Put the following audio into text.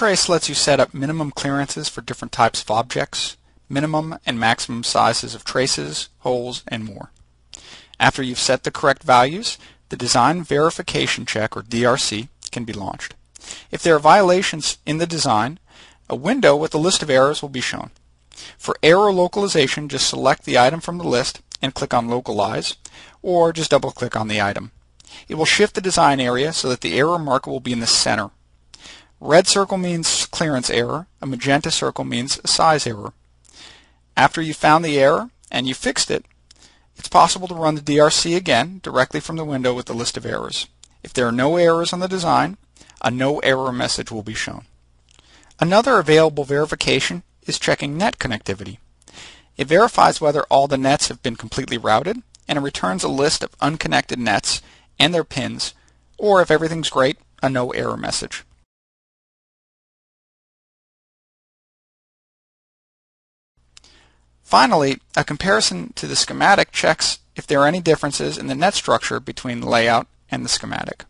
DipTrace lets you set up minimum clearances for different types of objects, minimum and maximum sizes of traces, holes, and more. After you've set the correct values, the Design Verification Check, or DRC, can be launched. If there are violations in the design, a window with a list of errors will be shown. For error localization, just select the item from the list and click on Localize, or just double-click on the item. It will shift the design area so that the error marker will be in the center. Red circle means clearance error, a magenta circle means size error. After you found the error and you fixed it, it's possible to run the DRC again directly from the window with the list of errors. If there are no errors on the design, a no error message will be shown. Another available verification is checking net connectivity. It verifies whether all the nets have been completely routed and it returns a list of unconnected nets and their pins, or if everything's great, a no error message. Finally, a comparison to the schematic checks if there are any differences in the net structure between the layout and the schematic.